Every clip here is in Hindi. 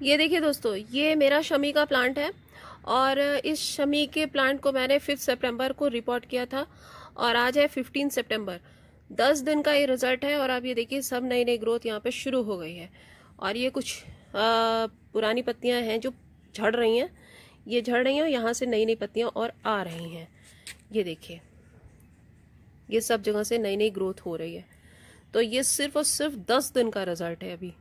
ये देखिए दोस्तों ये मेरा शमी का प्लांट है और इस शमी के प्लांट को मैंने फिफ्थ सितंबर को रिपोर्ट किया था और आज है फिफ्टीन सितंबर दस दिन का ये रिज़ल्ट है और आप ये देखिए सब नई नई ग्रोथ यहाँ पे शुरू हो गई है। और ये कुछ आ, पुरानी पत्तियाँ हैं जो झड़ रही हैं। ये झड़ रही हैं यहाँ से नई नई पत्तियाँ और आ रही हैं। ये देखिए ये सब जगह से नई नई ग्रोथ हो रही है। तो ये सिर्फ़ और सिर्फ़ दस दिन का रिज़ल्ट है अभी।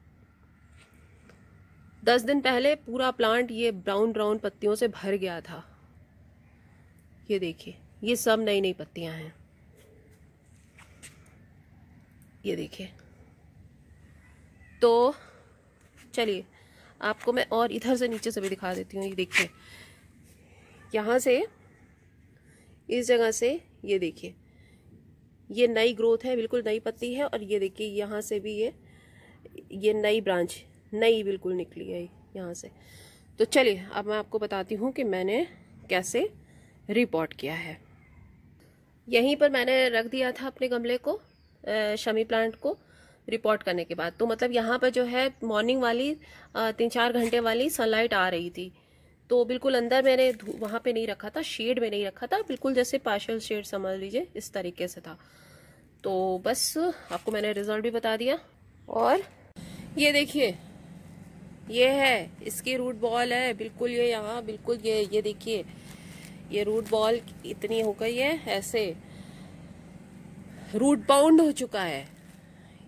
दस दिन पहले पूरा प्लांट ये ब्राउन ब्राउन पत्तियों से भर गया था। ये देखिए, ये सब नई नई पत्तियाँ हैं। ये देखिए। तो चलिए, आपको मैं और इधर से नीचे से भी दिखा देती हूँ, ये देखिए। यहाँ से, इस जगह से, ये देखिए। ये नई ग्रोथ है, बिल्कुल नई पत्ती है और ये देखिए, यहाँ से भी ये ये नई ब्रांच नई बिल्कुल निकली है यहाँ से। तो चलिए, अब मैं आपको बताती हूँ कि मैंने कैसे रिपोर्ट किया है। यहीं पर मैंने रख दिया था अपने गमले को शमी प्लांट को रिपोर्ट करने के बाद। तो मतलब यहाँ पर जो है मॉर्निंग वाली तीन चार घंटे वाली सनलाइट आ रही थी। तो बिल्कुल अंदर मैंने वहाँ पे नहीं रखा था शेड में नहीं रखा था, बिल्कुल जैसे पार्शल शेड समझ लीजिए, इस तरीके से था। तो बस, आपको मैंने रिज़ल्ट भी बता दिया। और ये देखिए ये है, इसकी रूट बॉल है, बिल्कुल ये यहाँ, बिल्कुल ये ये देखिए, ये रूट बॉल इतनी हो गई है, ऐसे रूट बाउंड हो चुका है।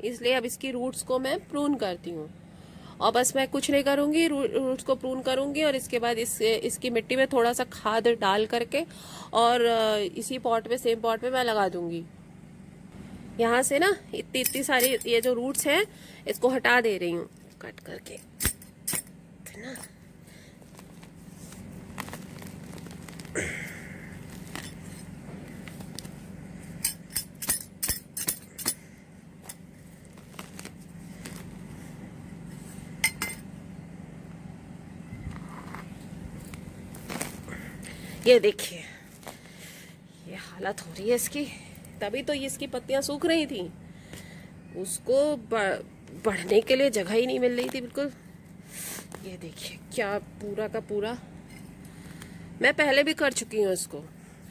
इसलिए अब इसकी रूट्स को मैं प्रून करती हूँ। और बस मैं कुछ नहीं करूँगी रूट्स को प्रून करूँगी और इसके बाद इस, इसकी मिट्टी में थोड़ा सा खाद डाल करके और इसी पॉट में सेम पॉट में मैं लगा दूँगी। यहाँ से ना, इतनी इतनी सारी ये जो रूट्स हैं, इसको हटा दे रही हूँ, कट करके ना ये देखिए, ये हालत हो रही है इसकी। तभी तो ये इसकी पत्तियाँ सूख रही थी। उसको बढ़ने के लिए जगह ही नहीं मिल रही थी, बिल्कुल। ये देखिए, क्या पूरा का पूरा मैं पहले भी कर चुकी हूँ इसको।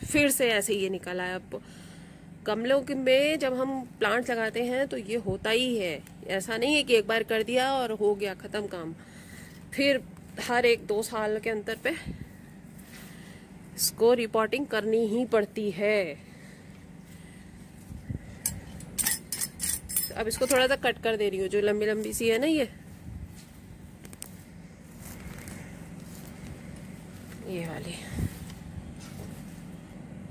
फिर से ऐसे ये निकल आया अब गमलों में जब हम प्लांट लगाते हैं तो ये होता ही है। ऐसा नहीं है कि एक बार कर दिया और हो गया ख़त्म काम। फिर हर एक दो साल के अंतर पे इसको रिपोर्टिंग करनी ही पड़ती है। अब इसको थोड़ा सा कट कर दे रही हूँ, जो लंबी लंबी सी है ना ये। ये वाली।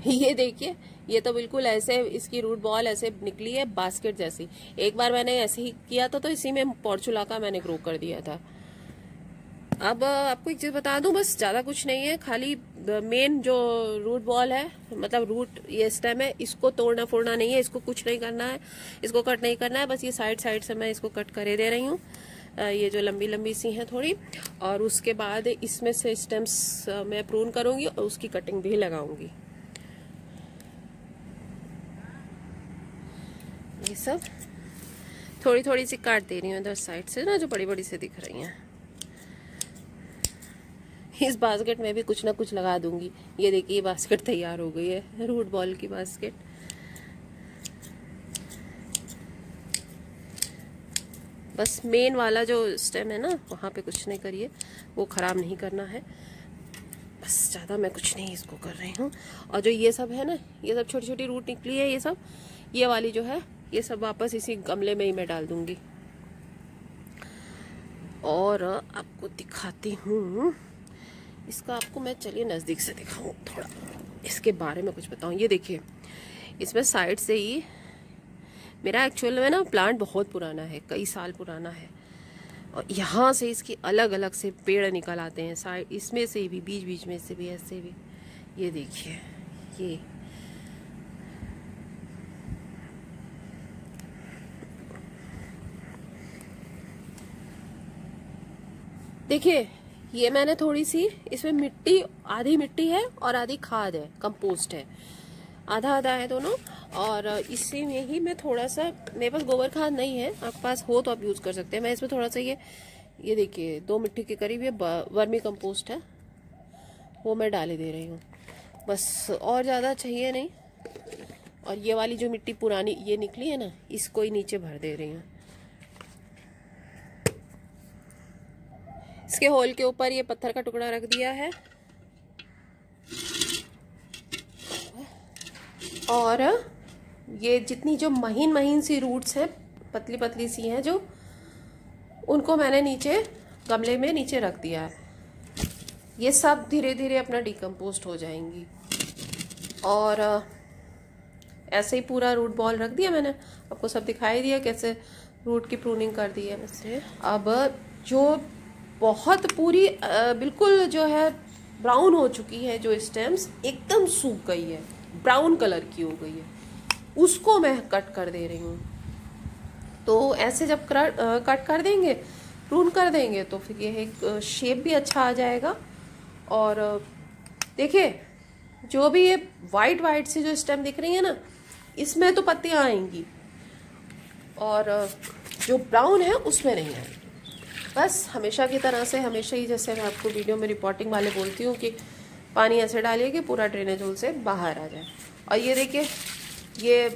ये देखिए, ये तो बिल्कुल ऐसे इसकी रूट बॉल ऐसे निकली है बास्केट जैसी। एक बार मैंने ऐसे ही किया था तो इसी में पॉर्चुला का मैंने ग्रो कर दिया था। अब, आपको एक चीज़ बता दूँ, बस ज़्यादा कुछ नहीं है। खाली मेन जो रूट बॉल है मतलब रूट ये स्टेम है, इसको तोड़ना फोड़ना नहीं है, इसको कुछ नहीं करना है, इसको कट नहीं करना है, बस ये साइड साइड से मैं इसको कट करे दे रही हूँ। ये जो लंबी लंबी सी हैं थोड़ी, और उसके बाद इसमें से स्टेम्स मैं प्रून करूँगी और उसकी कटिंग भी लगाऊँगी। ये सब थोड़ी थोड़ी सी काट दे रही हूँ इधर साइड से ना, जो बड़ी बड़ी से दिख रही हैं। इस बास्केट में भी कुछ ना कुछ लगा दूँगी। ये देखिए बास्केट तैयार हो गई है रूट बॉल की बास्केट बस मेन वाला जो स्टेम है ना, वहाँ पे कुछ नहीं करिए, वो ख़राब नहीं करना है। बस ज़्यादा मैं कुछ नहीं इसको कर रही हूँ। और जो ये सब है ना, ये सब छोटी छोटी रूट निकली है, ये सब, ये वाली जो है, ये सब वापस इसी गमले में ही मैं डाल दूँगी। और आपको दिखाती हूँ। इसका आपको मैं चलिए नज़दीक से दिखाऊँ थोड़ा। इसके बारे में कुछ बताऊँ। ये देखिए, इसमें साइड से ही मेरा एक्चुअल में ना प्लांट बहुत पुराना है, कई साल पुराना है। और यहाँ से इसके अलग अलग से पेड़ निकल आते हैं, साइड इसमें से भी बीच बीच में से भी, ऐसे भी। ये देखिए ये। देखिए, ये मैंने थोड़ी सी, इसमें मिट्टी, आधी मिट्टी है और आधी खाद है कंपोस्ट है। आधा आधा है दोनों। और इसी में ही मैं थोड़ा सा, मेरे पास गोबर खाद नहीं है, आपके पास हो तो आप यूज़ कर सकते हैं। मैं इसमें थोड़ा सा ये ये देखिए, दो मिट्टी के करीब ये वर्मी कंपोस्ट है, वो मैं डाले दे रही हूँ। बस और ज़्यादा चाहिए नहीं। और ये वाली जो मिट्टी पुरानी, ये निकली है ना, इसको ही नीचे भर दे रही हूँ। इसके होल के ऊपर ये पत्थर का टुकड़ा रख दिया है। और ये जितनी जो महीन महीन सी रूट्स हैं पतली पतली सी हैं जो उनको मैंने नीचे गमले में नीचे रख दिया है। ये सब धीरे धीरे अपना डिकम्पोस्ट हो जाएँगी। और ऐसे ही पूरा रूट बॉल रख दिया मैंने। आपको सब दिखाई दिया कैसे रूट की प्रूनिंग कर दी है। वैसे। अब जो बहुत पूरी बिल्कुल जो है ब्राउन हो चुकी है जो स्टेम्स एकदम सूख गई है। ब्राउन कलर की हो गई है। उसको मैं कट कर दे रही हूँ। तो ऐसे जब कर, कट कर देंगे प्रून कर देंगे तो फिर ये एक शेप भी अच्छा आ जाएगा। और देखिए जो भी ये वाइट वाइट से जो स्टेम दिख रही है ना इसमें तो पत्तियाँ आएँगी। और जो ब्राउन है उसमें नहीं आएँगी। बस हमेशा की तरह से हमेशा ही जैसे मैं आपको वीडियो में रिपोर्टिंग वाले बोलती हूँ कि पानी ऐसे डालिए कि पूरा ड्रेनेज होल से बाहर आ जाए। और ये देखिए ये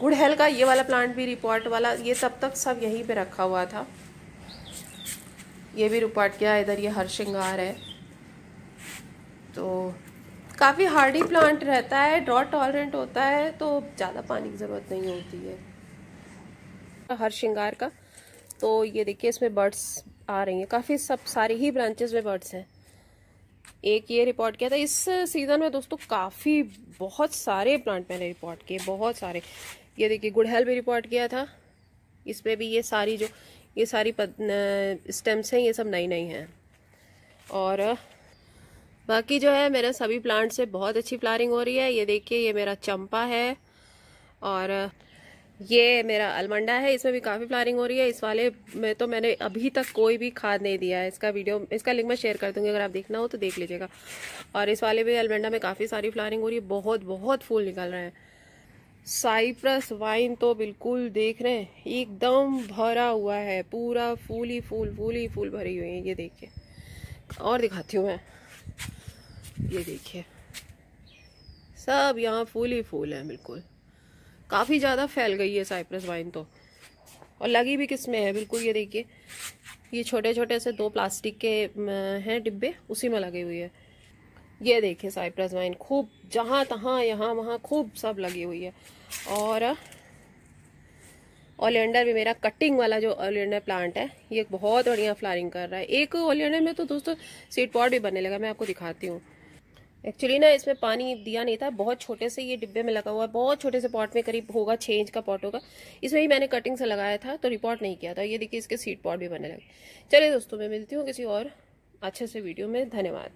गुड़हल का ये वाला प्लांट भी रिपोर्ट वाला, ये तब तक सब यहीं पे रखा हुआ था। ये भी रिपोर्ट किया, इधर ये हर श्रृंगार है। तो काफ़ी हार्डी प्लांट रहता है ड्रॉट टॉलरेंट होता है तो ज़्यादा पानी की ज़रूरत नहीं होती है। हर श्रृंगार का। तो ये देखिए, इसमें बर्ड्स आ रही हैं। काफ़ी सब, सारी ही ब्रांचेस में बर्ड्स हैं। एक ये रिपोर्ट किया था। इस सीज़न में दोस्तों काफ़ी बहुत सारे प्लांट मैंने रिपोर्ट किए, बहुत सारे। ये देखिए, गुड़हल भी रिपोर्ट किया था। इसमें भी ये सारी जो, ये सारी स्टेम्स हैं, ये सब नई नई हैं। और, बाकी जो है, मेरे सभी प्लांट से बहुत अच्छी फ्लारिंग हो रही है। ये देखिए, ये मेरा चंपा है। और ये मेरा अलमंडा है, इसमें भी काफ़ी फ्लारिंग हो रही है। इस वाले में तो मैंने अभी तक कोई भी खाद नहीं दिया है। इसका वीडियो, इसका लिंक मैं शेयर कर दूँगी, अगर आप देखना हो तो देख लीजिएगा। और इस वाले भी अलमंडा में काफ़ी सारी फ्लारिंग हो रही है। बहुत बहुत फूल निकल रहे हैं। साइप्रस वाइन तो बिल्कुल देख रहे हैं। एकदम भरा हुआ है। पूरा फूल ही फूल फूल ही फूल भरी हुई है। ये देखिए। और दिखाती हूँ मैं। ये देखिए। सब यहाँ फूल ही फूल है बिल्कुल। काफ़ी ज़्यादा फैल गई है साइप्रस वाइन तो। और लगी भी किसमें है? बिल्कुल, ये देखिए। ये छोटे छोटे से दो प्लास्टिक के हैं डिब्बे, उसी में लगे हुई है। ये देखिए साइप्रस वाइन, खूब जहाँ तहाँ, यहाँ वहाँ खूब सब लगी हुई है। और ओलियंडर भी मेरा कटिंग वाला जो ओलियंडर प्लांट है, ये बहुत बढ़िया फ्लारिंग कर रहा है। एक ओलियंडर में तो दोस्तों सीड पॉट भी बनने लगा, मैं आपको दिखाती हूँ। एक्चुअली ना, इसमें पानी दिया नहीं था। बहुत छोटे से ये डिब्बे में लगा हुआ है। बहुत छोटे से पॉट में करीब होगा छः इंच का पॉट होगा। इसमें ही मैंने कटिंग से लगाया था तो रिपोर्ट नहीं किया था। ये देखिए, इसके सीट पॉट भी बनने लगे। चलिए दोस्तों, मैं मिलती हूँ किसी और अच्छे से वीडियो में। धन्यवाद।